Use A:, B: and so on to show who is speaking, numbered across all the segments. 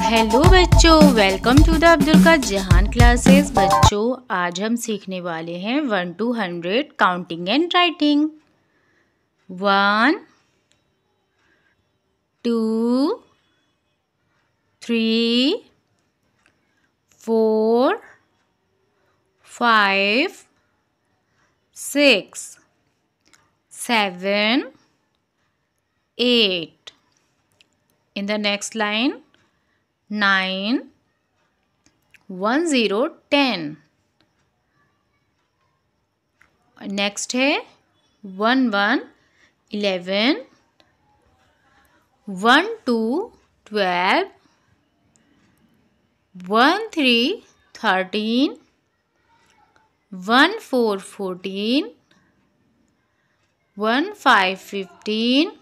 A: hello बच्चों welcome to the Abdul का जहान क्लासेस बच्चों आज हम सीखने वाले हैं one two hundred counting and writing one two three four five six seven eight in the next line nine one zero ten next है one one eleven one two twelve one three thirteen one four fourteen one five fifteen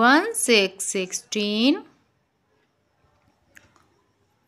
A: one six sixteen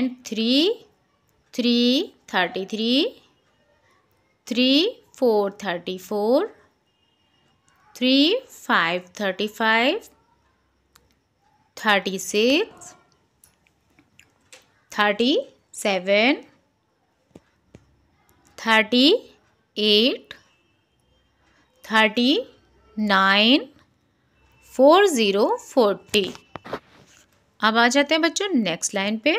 A: and three three thirty three three four thirty four three five thirty five thirty six thirty seven thirty eight thirty nine four zero forty अब आ जाते हैं बच्चों next line पे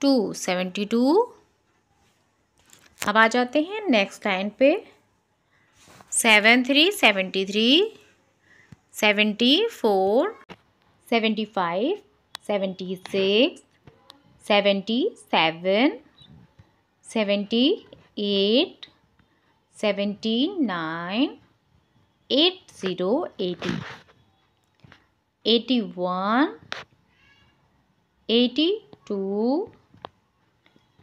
A: two seventy two अब आ जाते हैं नेक्स्ट लाइन पे seven three seventy three seventy four seventy five seventy six seventy seven seventy eight seventy nine eight zero eighty eighty one eighty two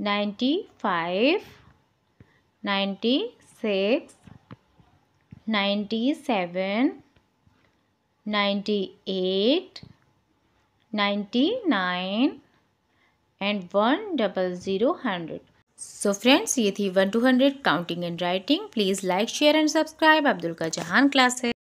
A: ninety five ninety six ninety seven ninety eight ninety nine and one double zero hundred so friends ये थी one two hundred counting and writing please like share and subscribe Abdul का जहान class है